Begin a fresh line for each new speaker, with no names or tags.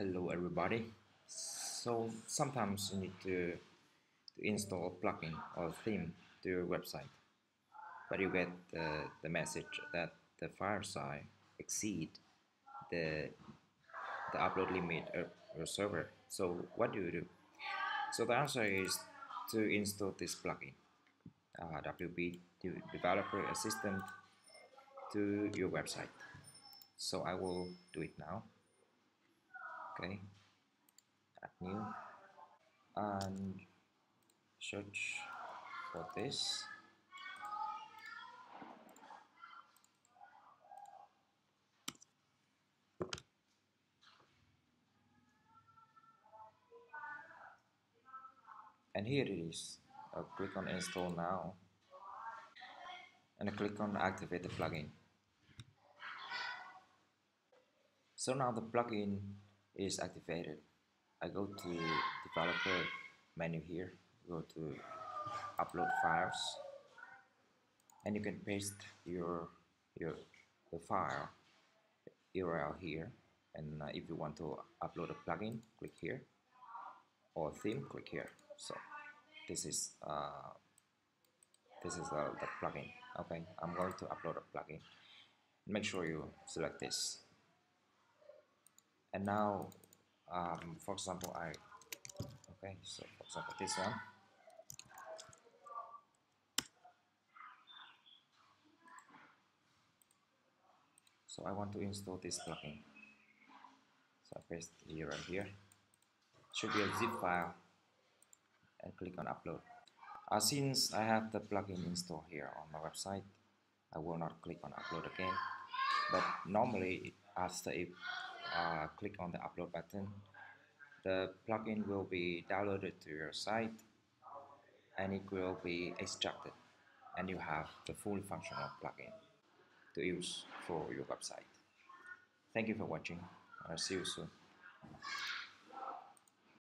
Hello everybody. So sometimes you need to, to install a plugin or theme to your website, but you get the, message that the file size exceed the the upload limit of your server. So what do you do? So the answer is to install this plugin, uh, WP Developer Assistant, to your website. So I will do it now okay add new. And search for this. And here it is. I'll click on install now. And I click on activate the plugin. So now the plugin is activated. I go to developer menu here go to upload files and you can paste your your the file URL here and uh, if you want to upload a plugin click here or theme click here. So this is uh, this is uh, the plugin okay? I'm going to upload a plugin. Make sure you select this and now um, for example I okay so for example this one. So I want to install this plugin. So I paste here right here. Should be a zip file. And click on upload. Uh, since I have the plugin installed here on my website I will not click on upload again. But normally it uh, click on the upload button the plugin will be downloaded to your site and it will be extracted and you have the fully functional plugin to use for your website. Thank you for watching. I'll see you soon.